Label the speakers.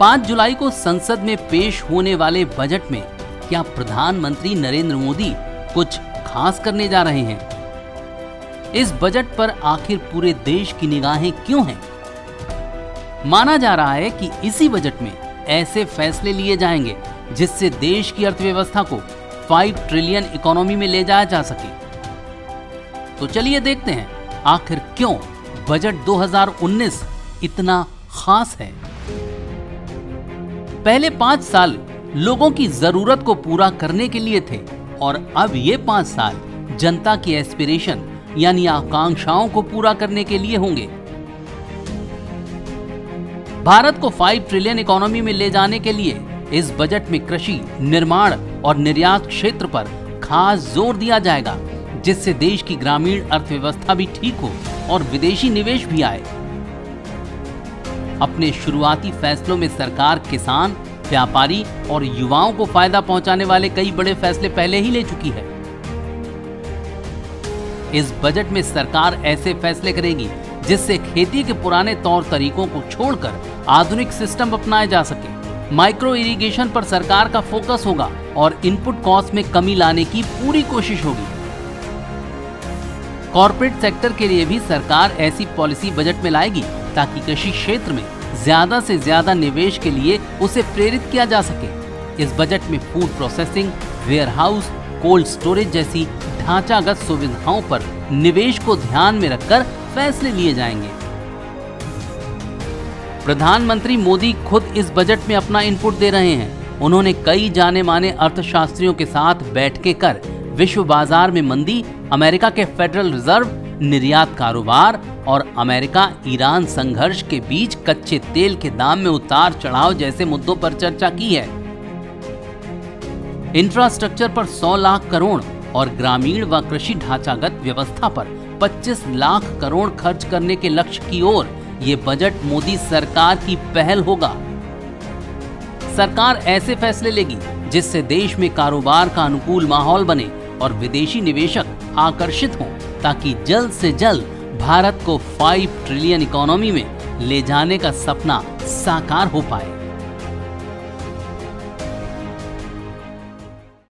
Speaker 1: पाँच जुलाई को संसद में पेश होने वाले बजट में क्या प्रधानमंत्री नरेंद्र मोदी कुछ खास करने जा रहे हैं? इस बजट पर आखिर पूरे देश की निगाहें क्यों हैं? माना जा रहा है कि इसी बजट में ऐसे फैसले लिए जाएँगे जिससे देश की अर्थव्यवस्था को 5 ट्रिलियन इकोनॉमी में ले जाया जा सके। तो चलिए देखते हैं आखिर क्यों बजट 2019 इतना खास है। पहले पाँच साल लोगों की ज़रूरत को पूरा करने के लिए थे और अब ये पाँच साल जनता की एस्पिरेशन यानी आकांक्षाओं को पूरा करने के लिए होंगे। भारत को 5 ट्रिलियन इकोनॉमी में ले जाने के लिए इस बजट में कृषि, निर्माण और निर्यात क्षेत्र पर खास ज़ोर दिया जाएगा, जिससे देश की ग्रामीण अर्थव्यवस्था भी ठीक हो और विदेशी निवेश भी आए। अपने शुरुआती फैसलों में सरकार, किसान, व्यापारी और युवाओं को फ़ायदा पहुँचाने वाले कई बड़े फैसले पहले ही ले चुकी है। इस बजट में सरकार ऐसे फैसले करेगी, जिससे खेती के पुराने तौर तरीकों को छोड़कर आधुनिक सिस्टम अपनाए जा सके। माइक्रो इरिगेशन पर सरकार का फोकस होगा और इनपुट कॉस्ट में कमी लाने की पूरी कोशिश होगी। कॉरपोरेट सेक्टर के लिए भी सरकार ऐसी पॉलिसी बजट में लाएगी ताकि कृषि क्षेत्र में ज़्यादा से ज़्यादा निवेश के लिए उसे प्रेरित किया जा सके। इस बजट में food processing warehouse cold storage जैसी ढांचागत सुविधाओं पर निवेश को ध्यान में रखकर फैसले लिए जाएँगे। प्रधानमंत्री मोदी खुद इस बजट में अपना इनपुट दे रहे हैं। उन्होंने कई जाने माने अर्थशास्त्रियों के साथ बैठकें कर विश्व बाज़ार में मंदी, अमेरिका के फेडरल रिज़र्व निर्यात कारोबार और अमेरिका ईरान संघर्ष के बीच कच्चे तेल के दाम में उतार चढ़ाव जैसे मुद्दों पर चर्चा की है। इंफ्रास्ट्रक्चर पर 100 लाख करोड़ और ग्रामीण व कृषि ढांचागत व्यवस्था पर 25 लाख करोड़ खर्च करने के लक्ष्य की ओर ये बजट मोदी सरकार की पहल होगा। सरकार ऐसे फैसले लेगी जिससे देश में कारोबार का अनुकूल माहौल बने और विदेशी निवेशक आकर्षित हों। ताकि जल्द से जल्द भारत को 5 ट्रिलियन इकोनॉमी में ले जाने का सपना साकार हो पाए।